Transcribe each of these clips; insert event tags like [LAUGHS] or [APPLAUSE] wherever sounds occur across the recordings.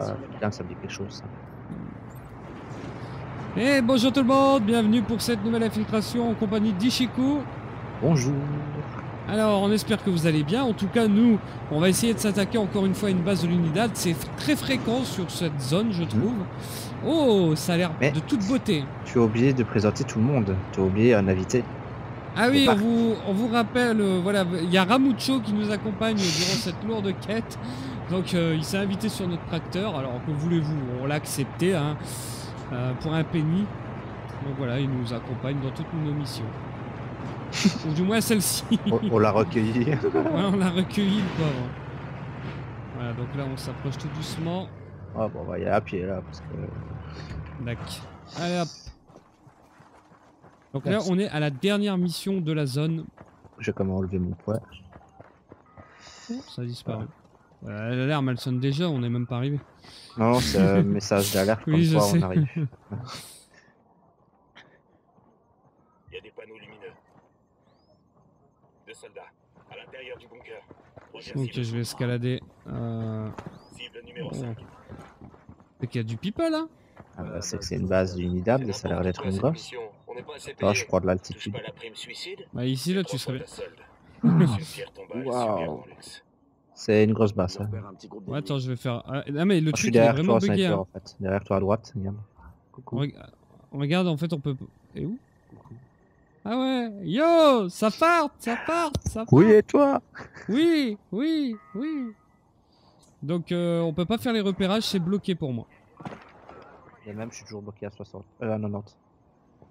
ça, putain, ça me dit quelque chose. ça. Et bonjour tout le monde, bienvenue pour cette nouvelle infiltration en compagnie d'Ishiku. Bonjour. Alors, on espère que vous allez bien. En tout cas, nous, on va essayer de s'attaquer encore une fois à une base de l'Unidad. C'est très fréquent sur cette zone, je trouve. Oh, ça a l'air de toute beauté. Tu as oublié de présenter tout le monde. Tu as oublié un invité. Ah oui, vous, on vous rappelle, euh, voilà, il y a Ramucho qui nous accompagne durant cette lourde quête. Donc, euh, il s'est invité sur notre tracteur. Alors, que voulez-vous? On l'a accepté hein, euh, pour un penny. Donc voilà, il nous accompagne dans toutes nos missions. Ou du moins celle-ci. On, on l'a recueilli. [LAUGHS] Ouais, on l'a recueilli le pauvre. Voilà, donc là on s'approche tout doucement. Ah bon, on va y aller à pied là. Parce que... Dac. Allez hop. Donc là on est à la dernière mission de la zone. J'ai comment enlever mon poids. Ça a disparu. Euh, L'alarme elle sonne déjà, on n'est même pas arrivé. Non, non, c'est un message d'alerte [LAUGHS] Oui, comme je quoi sais. on arrive. [LAUGHS] Il y a des panneaux lumineux. Deux soldats, à l'intérieur du bunker. Ok, je vais escalader. Euh... Cible numéro Oh. 5. C'est qu'il y a du people là Ah bah, c'est que c'est une base unidable et ça a l'air d'être une assez Ah, je crois de l'altitude. Bah ici là tu serais... [LAUGHS] Waouh. C'est une grosse base. hein. Ouais, attends, je vais faire... Ah, non mais le Je suis truc il est derrière vraiment toi, bugué. hein. en fait. Derrière toi à droite. Regarde. Coucou. Reg- Regarde, en fait, on peut. Et où? Ah ouais Yo Ça part Ça part Ça part Oui, et toi? Oui Oui Oui Donc, euh, on peut pas faire les repérages, c'est bloqué pour moi. Et même, je suis toujours bloqué à 60. Euh, à 90.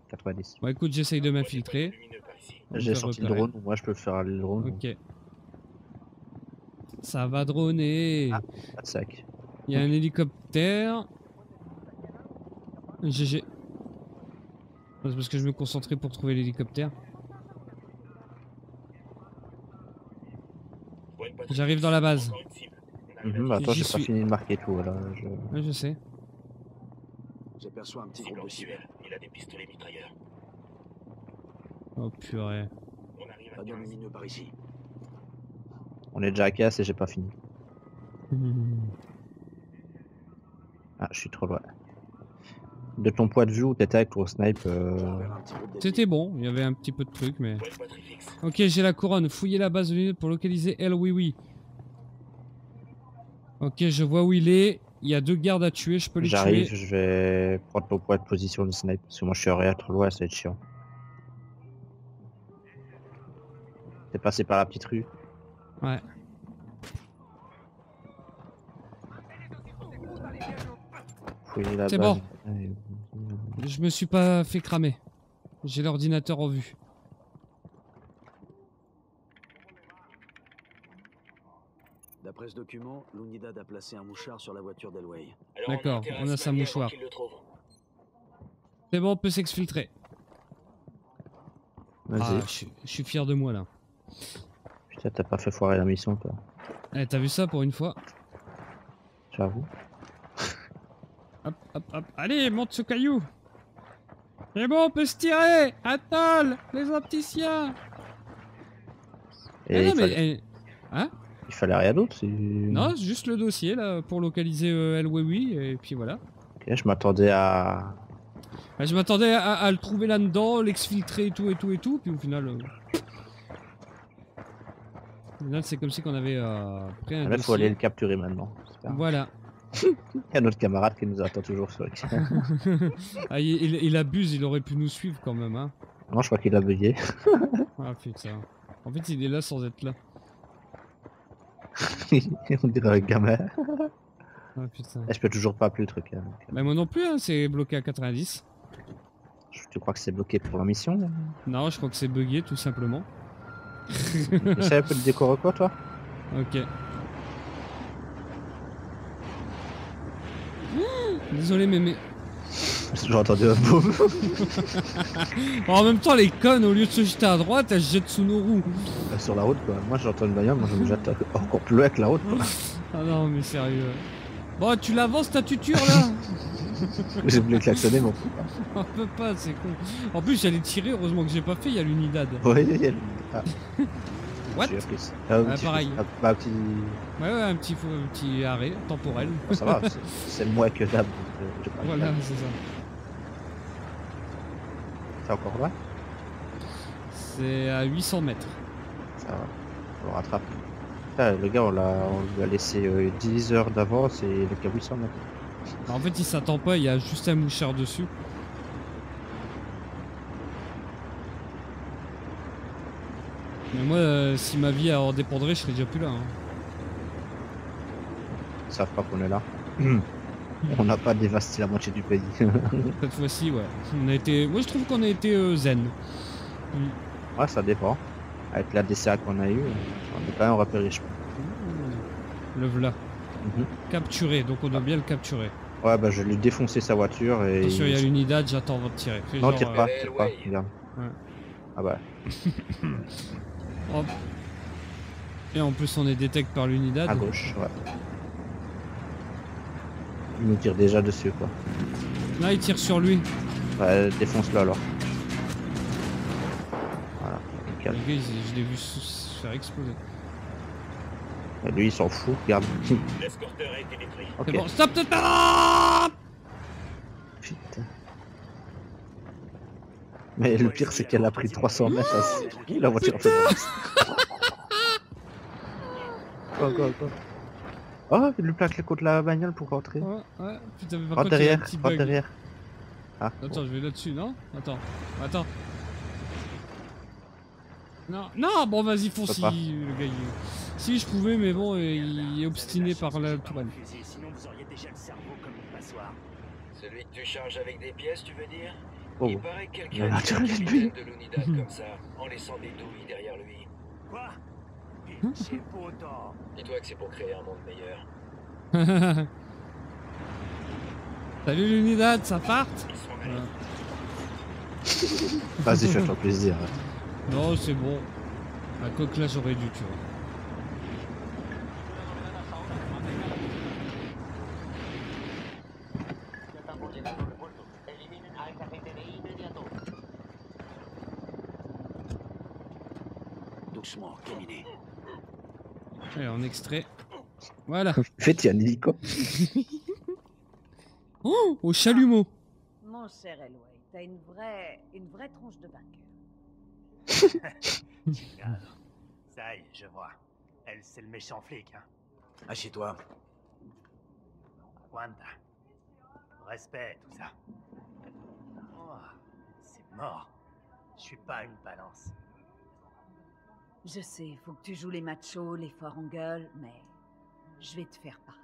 90. Bon, écoute, j'essaye de m'infiltrer. J'ai sorti le drone. Moi, je peux faire aller le drone. Ok. Ça va droner. Ah. Sac. Il y a un hélicoptère. GG. C'est parce que je me concentrais pour trouver l'hélicoptère. J'arrive dans la base. Mhm, bah, attends, j'ai pas fini de marquer tout. Là. Je... Ouais, je sais. J'aperçois un petit groupe de civils. civil. Il a des pistolets mitrailleurs. Oh purée. On arrive à Panneau 15. lumineux par ici. On est déjà à casse et j'ai pas fini. Ah, je suis trop loin. De ton point de vue où t'étais avec ton snipe, euh, C'était bon, il y avait un petit peu de trucs, mais. Ok, j'ai la couronne. Fouillez la base de l'unité pour localiser El Oui Oui. Ok, je vois où il est. Il y a deux gardes à tuer, je peux les j'arrive, tuer. je vais prendre ton point de position de snipe. Parce que moi je suis arrière trop loin, ça va être chiant. T'es passé par la petite rue. Ouais. C'est bon. Je me suis pas fait cramer. J'ai l'ordinateur en vue. D'après ce document, l'Unidad a placé un mouchard sur la voiture d'Elway. D'accord, on a sa mouchoir. C'est bon, on peut s'exfiltrer. Vas-y. Ah, je je suis fier de moi là. T'as pas fait foirer la mission, toi. Eh, t'as vu ça pour une fois J'avoue. [LAUGHS] Hop, hop, hop. Allez, monte ce caillou. C'est bon, on peut se tirer. Attends, les opticiens. Et mais, fallait... eh, Hein il fallait rien d'autre. c'est- Non, c'est juste le dossier là pour localiser euh, El et puis voilà. Ok, je m'attendais à. Bah, je m'attendais à, à le trouver là-dedans, l'exfiltrer et tout et tout et tout, puis au final. euh, Au final, c'est comme si qu'on avait euh, pris un Là, faut aller le capturer maintenant. Voilà. [LAUGHS] Il y a notre camarade qui nous attend toujours sur [LAUGHS] ah, il, il- il abuse, il aurait pu nous suivre quand même. Hein. Non, je crois qu'il a bugué. [LAUGHS] Ah putain. En fait, il est là sans être là. On dirait un gamin. Ah putain. Et je peux toujours pas appeler le truc. hein. Bah, moi non plus, hein, c'est bloqué à 90. Je- Tu crois que c'est bloqué pour la mission là Non, je crois que c'est bugué tout simplement. [LAUGHS] Sais un peu de décor quoi, toi Ok. [GASPS] Désolé, mais, mais... J'ai entendu un boum. [LAUGHS] Bon, en même temps, les connes, au lieu de se jeter à droite, elles se jettent sous nos roues. sur la route quoi. Moi j'entends une bagnole, moi je me jette encore plus loin que la route quoi. [LAUGHS] Ah non, mais sérieux. Bon, tu l'avances ta tuture là [LAUGHS] J'ai voulu klaxonner mon On [LAUGHS] peut pas, c'est con. En plus, j'allais tirer, heureusement que j'ai pas fait, il y a l'unidad. [LAUGHS] Oui, il y a le- ah. What? Ah, Ah, pareil. ah, un petit... Ouais, ouais, un petit, un petit arrêt temporel. bon, ça va, c'est- moins que d'hab. euh, voilà, c'est ça. C'est encore loin? C'est à 800 mètres. Ça va, on le rattrape. Ah, le gars, on, l'a, on lui a laissé euh, 10 heures d'avance et le cas 800 mètres. En fait, il s'attend pas, il y a juste un mouchard dessus. Mais moi, euh, si ma vie en dépendrait, je serais déjà plus là. hein. Ils savent pas qu'on est là. [CLEARS THROAT] on n'a pas dévasté la moitié du pays. [LAUGHS] Cette fois-ci, ouais. On a été... Moi, je trouve qu'on a été euh, zen. ouais, ça dépend. Avec la DCA qu'on a eue, on est quand même repéré, je pense. Le v'là. Mhm. Capturé, donc on doit bien le capturer. Ouais, bah je lui ai défoncé sa voiture et. Attention, il y a l'unidad, j'attends votre tirer. Fais Non, genre, tire euh, pas, euh, tire pas, ouais. regarde. Ouais. Ah bah, [LAUGHS] hop. Et en plus, on est détecté par l'unidad. à gauche, ouais. Il nous tire déjà dessus, quoi. Là, il tire sur lui. Ouais, défonce-le alors. Voilà, gars, je l'ai vu se faire exploser. Lui, il s'en fout, regarde. L'escorteur a été détruit. ok. C'est bon, stop, stop, stop Putain. Mais le pire, c'est qu'elle a pris 300 mètres à ce- la voiture. fait Go, go, go. Oh, il lui plaque le côté de la bagnole pour rentrer. Ouais, ouais. Putain, mais par contre, il y a un derrière, petit bug. derrière. Ah, Attends, je vais là-dessus, non? Attends, attends. Non, non, bon, vas-y, fonce. Il- Le gars, il- Si, je pouvais, mais bon, il est obstiné par la tourelle. Sinon, vous auriez déjà le cerveau comme une passoire. Celui que tu charges avec des pièces, tu veux dire oh. Il paraît que quelqu'un a de l'unidad [LAUGHS] comme ça, en laissant des douilles derrière lui. Quoi? [LAUGHS] Dis-toi que c'est pour créer un monde meilleur. [LAUGHS] Salut l'unidad, ça part? Vas-y, fais-toi plaisir. Non, c'est bon. La coque là, j'aurais dû, tu vois. Allez, en extrait. Voilà. [LAUGHS] En fait, il y a un hélico. Oh, au chalumeau. Mon cher Elway, t'as une vraie, une vraie tronche de vainqueur. [LAUGHS] Ah, Ça y est, je vois. Elle, c'est le méchant flic, hein. Assieds-toi. Wanda. Respect, tout ça. Oh, c'est mort. Je suis pas une balance. Je sais, faut que tu joues les machos, les forts en gueule, mais je vais te faire parler.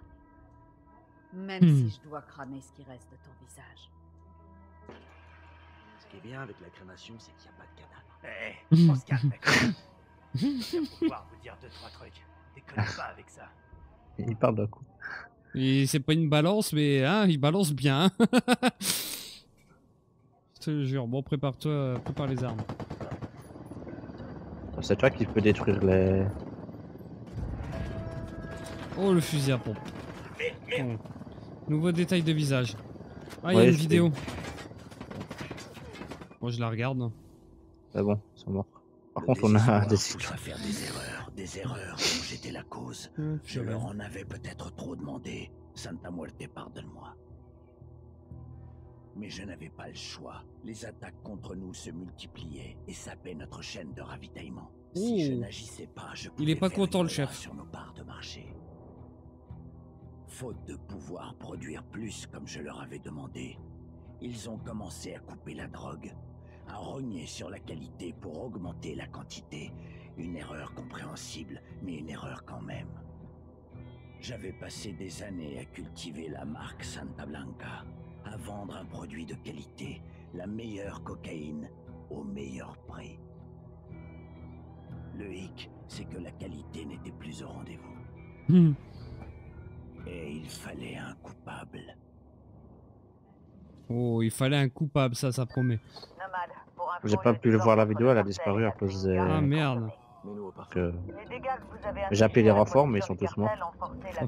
Même Hmm. si je dois cramer ce qui reste de ton visage. Ce qui est bien avec la crémation, c'est qu'il n'y a pas de cadavre. Eh, on se calme, d'accord Je vais pouvoir vous dire deux, trois trucs. Déconnez pas avec ça. Il parle d'un coup. Et c'est pas une balance, mais hein, il balance bien. [LAUGHS] Je te jure. Bon, prépare-toi, prépare les armes. C'est toi qui peux détruire les. Oh, le fusil à pompe. Mais, mais, Oh. Nouveau détail de visage. Ah, il y a une vidéo. Moi, je la regarde. C'est bon, ils sont morts. Par Le contre, on a des à faire des erreurs, des erreurs dont j'étais la cause. Je leur en avais peut-être trop demandé. Santa Muerte, pardonne-moi. Mais je n'avais pas le choix. Les attaques contre nous se multipliaient et sapaient notre chaîne de ravitaillement. Si je Oh. n'agissais pas, je Il est pouvais pas faire content, le chef. sur nos parts de marché. Faute de pouvoir produire plus comme je leur avais demandé, ils ont commencé à couper la drogue, à rogner sur la qualité pour augmenter la quantité. Une erreur compréhensible, mais une erreur quand même. J'avais passé des années à cultiver la marque Santa Blanca, à vendre un produit de qualité, la meilleure cocaïne, au meilleur prix. Le hic, c'est que la qualité n'était plus au rendez-vous. Hmm. Et il fallait un coupable. Oh, il fallait un coupable, ça, ça promet. J'ai pas pu le voir la vidéo, elle a disparu à cause des- Ah merde. que- J'ai appelé les renforts, mais ils sont tous morts. Oh, putain.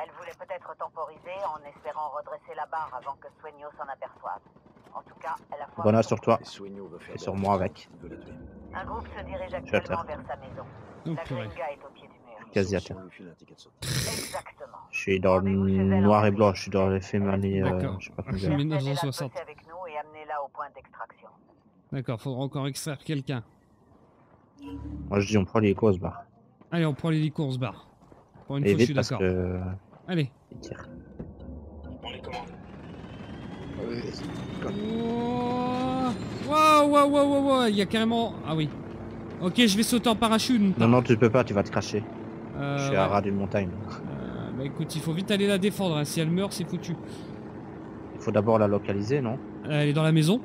Elle voulait peut-être temporiser en espérant redresser la barre avant que Sueño s'en aperçoive. En tout cas, elle a foiré Grenade son sur toi. Et sur moi avec. Il veut les tuer. Un groupe se dirige suis à actuellement terre. vers sa maison. La purée. Gringa est au pied du Je suis dans le noir et blanc, je suis dans les fémanies, euh, D'accord. je sais pas Je combien. mets Aidez-la à 1960. bosser avec nous et amenez-la au point d'extraction. D'accord, faudra encore extraire quelqu'un. Moi je dis on prend l'hélico, se barre. Allez, on prend l'hélico, on se barre. Pour une Et fois, je suis d'accord. que... Allez. On les waouh, waouh, waouh, waouh, il y a carrément... Ah oui. Ok, je vais sauter en parachute. Non, non, tu peux pas, tu vas te cracher. Euh, je suis à ras d'une montagne. Euh, bah écoute, il faut vite aller la défendre. hein. Si elle meurt, c'est foutu. Il faut d'abord la localiser, non? Elle est dans la maison.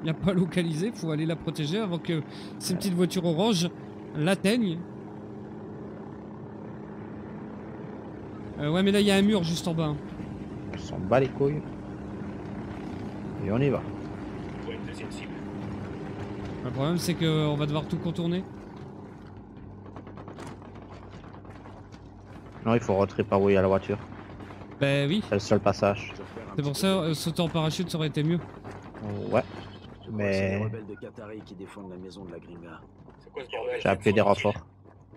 Il n'y a pas [LAUGHS] localisé. faut aller la protéger avant que ces petites voitures oranges l'atteignent. Euh, ouais, mais là, il y a un mur juste en bas. hein. On s'en bat les couilles. Et on y va. Pour une deuxième cible. Le problème, c'est qu'on va devoir tout contourner. Non, il faut rentrer par où il y a la voiture. Bah oui. C'est le seul passage. C'est pour ça, euh, sauter en parachute, ça aurait été mieux. Ouais. Mais rebelles de Qatari qui défendent la maison de la Gringa. C'est quoi ce bordel j'ai appelé des renforts.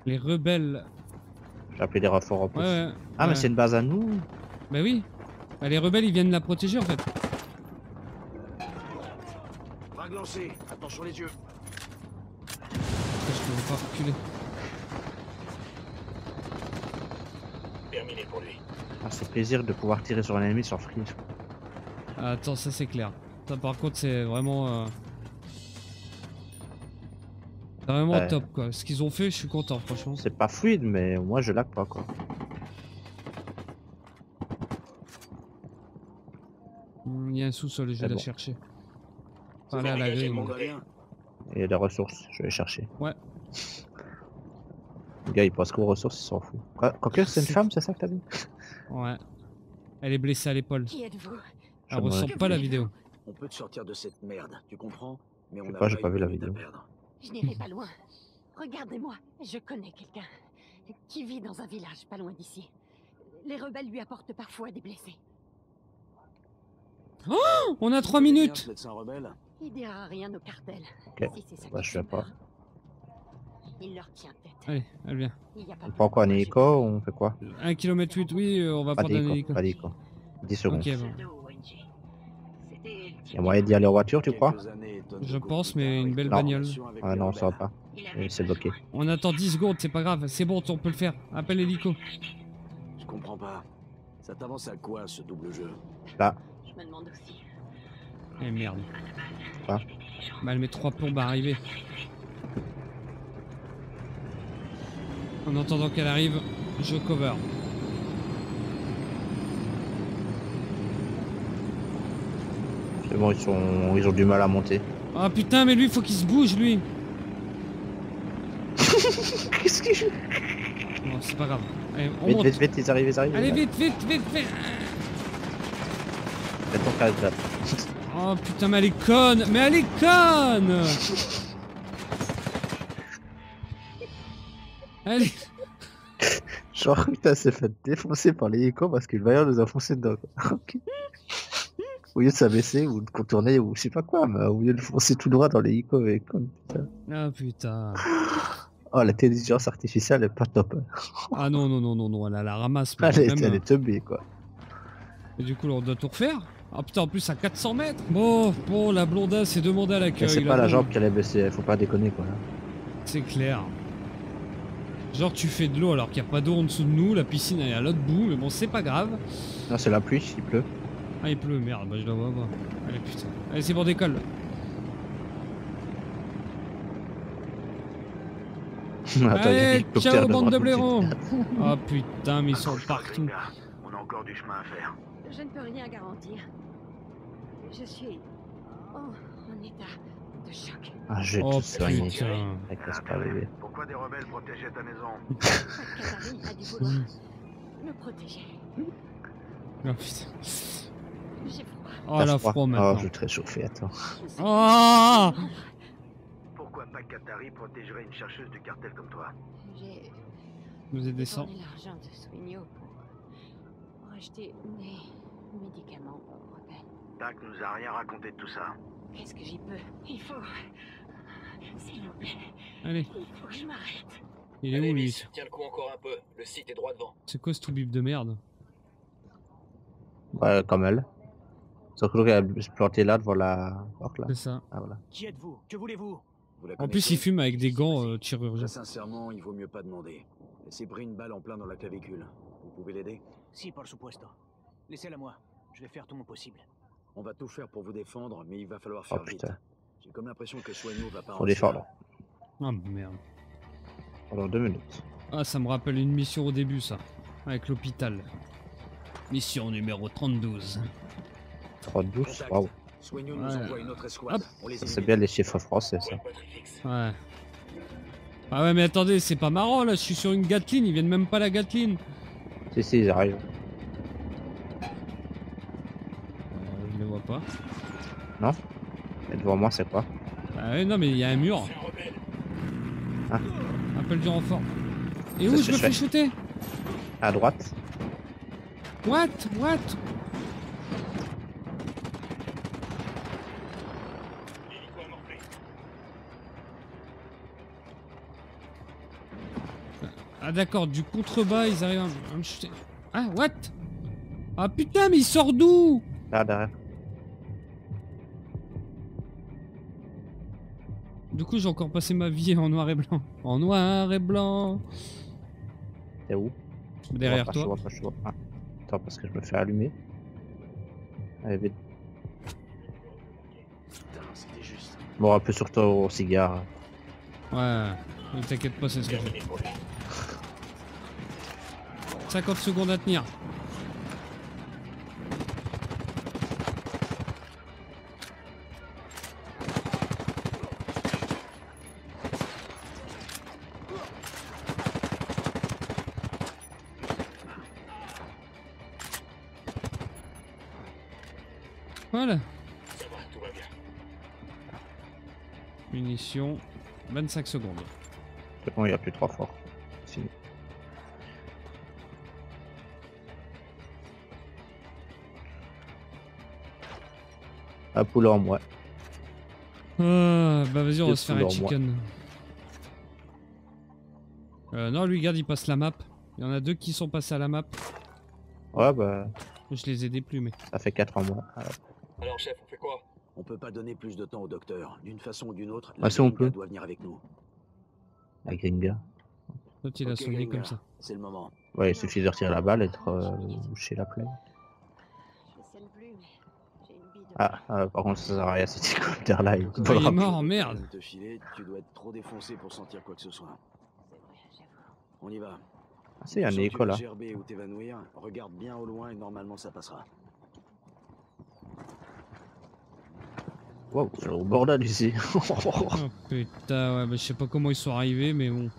Les rebelles. J'ai appelé des renforts en Ouais, plus. ouais. Ah, ouais. mais c'est une base à nous Bah oui. Bah, les rebelles, ils viennent la protéger en fait. Vague lancée, attention les yeux. Putain, Je peux pas reculer. Terminé pour lui. Ah, c'est plaisir de pouvoir tirer sur un ennemi sur freeze. Ah, attends, ça c'est clair. Ça par contre, c'est vraiment. euh, C'est vraiment Ouais. top quoi. Ce qu'ils ont fait, je suis content, franchement. C'est pas fluide, mais moi je lag pas quoi. Hmm, Il y a un sous-sol, je vais C'est la bon. chercher. C'est Parler bon, à la grille. des ressources, je vais chercher. Ouais. Le gars il pense qu'aux ressources, il s'en fout. Quoi- Quoique c'est une femme, c'est ça que t'as dit? Ouais. Elle est blessée à l'épaule. Qui êtes-vous? Elle ressent Que pas la vidéo. On peut te sortir de cette merde, tu comprends? Mais on pas, j'ai pas vu la vidéo. Je n'irai pas loin. Regardez-moi, je connais quelqu'un qui vit dans un village pas loin d'ici. Les rebelles lui apportent parfois des blessés. On a 3 Vous connaissez bien minutes Il dira rien au cartel. Ok. Si c'est ça Bah, je sais pas. Il leur tient tête. Allez, elle vient. Il y a pas On prend quoi, un hélico ou on fait quoi? 1 km 8, oui, euh, on va Pas prendre un d'hélico, hélico. pas d'hélico. 10 secondes. Ok, bon. Il y a moyen d'y aller en voiture, tu crois? Je pense, mais une belle bagnole. Ah non, ça va pas. Et C'est bloqué. On attend 10 secondes, c'est pas grave. C'est bon, on peut le faire. Appelle l'hélico. Je comprends pas. Ça t'avance à quoi ce double jeu? Là, Je me demande aussi. Eh merde. Quoi? Bah elle met 3 plombes à arriver. En attendant qu'elle arrive, je cover. c'est bon, ils, sont... ils ont du mal à monter. Ah putain, mais lui, faut qu'il se bouge, lui. [LAUGHS] Qu'est-ce qu'il joue Bon, c'est pas grave. Allez, on Vite, monte. vite, vite, ils arrivent, ils arrivent. Allez, vite, vite, vite, vite. Casque, là. Oh putain, mais elle est conne. Mais elle est conne. [LAUGHS] Allez. [LAUGHS] Genre, putain, s'est fait défoncer par l'hélico parce que le vaillant nous a foncé dedans. quoi. [LAUGHS] Ok. Au lieu de s'abaisser ou de contourner ou je sais pas quoi, mais au lieu de foncer tout droit dans l'hélico avec con, putain. Ah putain. [GASPS] Oh, l'intelligence artificielle est pas top. Ah non, non, non, non, non, elle a la ramasse. mais Elle est, même, elle est teubée, quoi. Et du coup, on doit tout refaire. Ah putain, en plus à 400 mètres. Bon, bon, la blondasse s'est demandé à l'accueil. c'est pas la jambe qu'elle est baissée, faut pas déconner, quoi. C'est clair. Genre, tu fais de l'eau alors qu'il n'y a pas d'eau en dessous de nous. La piscine, elle est à l'autre bout. Mais bon, c'est pas grave. Non, c'est la pluie, il pleut. Ah, il pleut, merde, bah je la vois pas. Allez, putain. Allez, c'est bon, décolle. [LAUGHS] Attends, Allez, hélicoptère ciao, bande de blaireaux. [LAUGHS] Ah putain, mais ils sont partout. On a encore du chemin à faire. Je ne peux rien garantir. Je suis oh, en état de choc. Ah, je vais Oh tout soigner. putain. Avec bébé. Pourquoi des rebelles protégeaient ta maison [LAUGHS] Katari a dû vouloir me protéger. Oh putain. J'ai froid. Oh, la froid Oh, maintenant. je vais te réchauffer, attends. Oh Pourquoi pas Qatari protégerait une chercheuse du cartel comme toi J'ai Nous ai descend. l'argent de Swigno pour, pour acheter des médicaments aux rebelles. Tac nous a rien raconté de tout ça. Qu'est-ce que j'y peux? Il faut. S'il vous plaît, Allez, il faut que je m'arrête. il est Allez, où lui Miss, tiens le coup encore un peu. Le site est droit devant. C'est quoi ce tout bip de merde Ouais, comme elle. Surtout qu'elle se plantait là devant la porte là. C'est ça. Ah voilà. Qui êtes-vous? Que voulez-vous? En plus, il fume avec des gants euh, chirurgiens. Sincèrement, il vaut mieux pas demander. S'est pris une balle en plein dans la clavicule. Vous pouvez l'aider? Si, por supuesto. Laissez-la moi. Je vais faire tout mon possible. On va tout faire pour vous défendre, mais il va falloir Oh faire vite. putain. J'ai comme l'impression que Soigno va pas Faut défendre. Ah merde. Pendant deux minutes. Ah, ça me rappelle une mission au début, ça. Avec l'hôpital. Mission numéro 32. 32, Contact. waouh. Soigno nous Ouais. envoie une autre escouade. On les C'est bien les chiffres français ça. Ouais. Ah ouais, mais attendez, c'est pas marrant là, je suis sur une Gatling, ils viennent même pas la Gatling. Si, si, ils arrivent. Devant moi, c'est quoi Bah ouais, non, mais il y a un mur. Rebelle. Appelle du renfort. Et où je me fais shooter À droite What? What? Ah d'accord, du contrebas, ils arrivent à me- à me shooter. Ah, what? Ah putain, mais il sort d'où? Là, derrière. Coup, j'ai encore passé ma vie en noir et blanc. En noir et blanc. T'es où? Derrière toi. Je vois pas, je vois pas. Attends, parce que je me fais allumer. Allez, vite. Putain, c'était juste. Bon, un peu sur toi au cigare. Ouais, ne t'inquiète pas, c'est ce que lui. 50 secondes à tenir. 25 secondes. C'est bon, il n'y a plus trois forts. Si. Un poulet en moi. Ah, bah vas-y, on va se faire un chicken. Euh, non, lui, regarde, il passe la map. Il y en a deux qui sont passés à la map. Ouais, bah, Je les ai déplumés. ça fait 4 en moins. Alors, Alors, chef, on fait quoi? On peut pas donner plus de temps au docteur. D'une façon ou d'une autre, Ah, si, on peut. doit venir avec nous. la gringa. L'autre, il a comme ça. C'est le moment. Ouais, il suffit de retirer la balle et de euh, boucher la plaie. Je ne saigne plus, mais j'ai une bille de. Ah, euh, par contre, ça sert à rien cet hélicoptère là. Il. Bah, il est mort, merde. te filer, tu dois être trop défoncé pour sentir quoi que ce soit. C'est vrai, j'avoue. On y va. Ah, a un vas là. gerber ou t'évanouir, regarde bien au loin et normalement ça passera. Wow, c'est au bordel ici. Oh putain, ouais, bah, je sais pas comment ils sont arrivés, mais bon.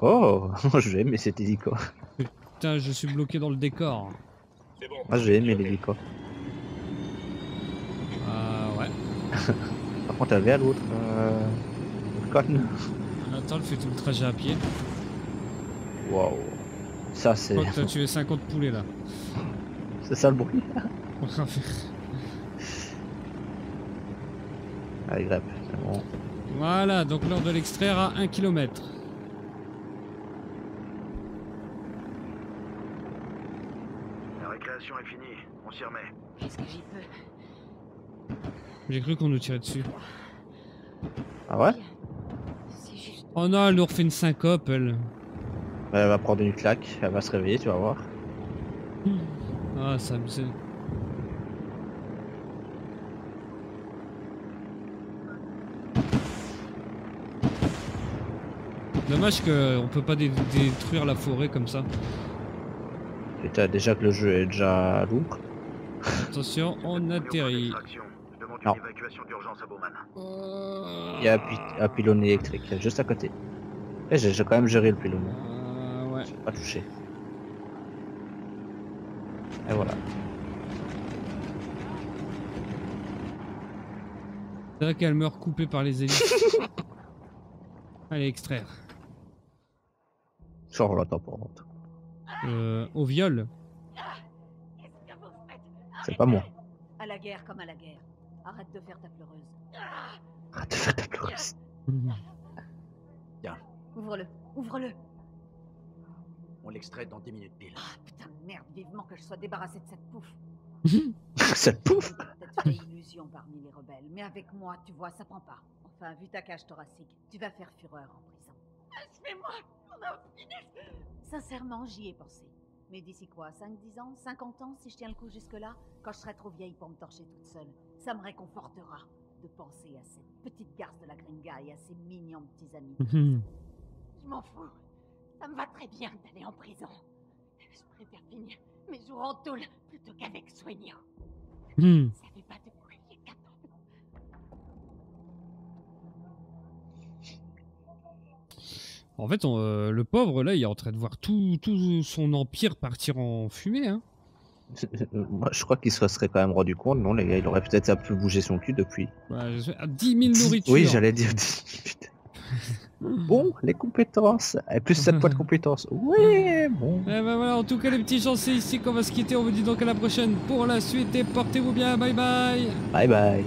oh, [LAUGHS] j'ai aimé cet hélico. Putain, je suis bloqué dans le décor. C'est bon. Moi, j'ai aimé l'hélico. Ah ouais. [LAUGHS] Par contre, t'avais à l'autre. Euh... Conne. Attends, elle fait tout le trajet à pied. Waouh. Ça, c'est t'as tué 50 poulets là. [LAUGHS] c'est ça le bruit. Bon. voilà, donc l'heure de l'extraire à 1 km. La récréation est finie. On s'y remet. Qu'est-ce que j'y peux? J'ai cru qu'on nous tirait dessus. Ah ouais? Juste. Oh non, elle nous refait une syncope, elle. Elle va prendre une claque, elle va se réveiller, tu vas voir. Ah, ça me... Dommage qu'on peut pas dé- détruire la forêt comme ça. T'as déjà que le jeu est déjà lourd. Attention, on atterrit. Non. Il y a un, pylône électrique juste à côté. Et j'ai j'ai quand même géré le pylône. Ouais. J'ai pas touché. Et voilà. C'est vrai qu'elle meurt coupée par les hélices. [LAUGHS] Allez, extraire. Change la tempérante. Euh, au viol. C'est pas moi. la guerre comme à la guerre. Arrête de faire ta pleureuse. Arrête de faire ta pleureuse. [LAUGHS] Ouvre-le, ouvre-le. On l'extrait dans 10 minutes pile. Ah putain de merde, vivement que je sois débarrassé de cette pouffe. [LAUGHS] Cette pouffe Peut-être une illusion parmi les rebelles, mais avec moi, tu vois, ça prend pas. Enfin, vu ta cage thoracique, tu vas faire fureur en prison. Sincèrement, j'y ai pensé. Mais d'ici quoi 5-10 ans 50 ans, si je tiens le coup jusque-là Quand je serai trop vieille pour me torcher toute seule, ça me réconfortera de penser à cette petite garce de la gringa et à ses mignons petits amis. [LAUGHS] Je m'en fous. Ça me va très bien d'aller en prison. Je préfère finir mes jours en tôle plutôt qu'avec soignant. Ça fait pas de quoi il est capable. En fait, on, euh, le pauvre, là, il est en train de voir tout, tout son empire partir en fumée. Hein. Euh, Moi, je crois qu'il se serait quand même rendu compte. Non, les gars, il aurait peut-être un peu bougé son cul depuis. Ouais, je sais- ah, 10 000 nourritures. Oui, j'allais dire 10 putain. [LAUGHS] Bon, les compétences. Et plus 7 points de compétences. Ouais, bon. Eh ben voilà, en tout cas, les petits gens, c'est ici qu'on va se quitter. On vous dit donc à la prochaine pour la suite et portez-vous bien. Bye bye. Bye bye.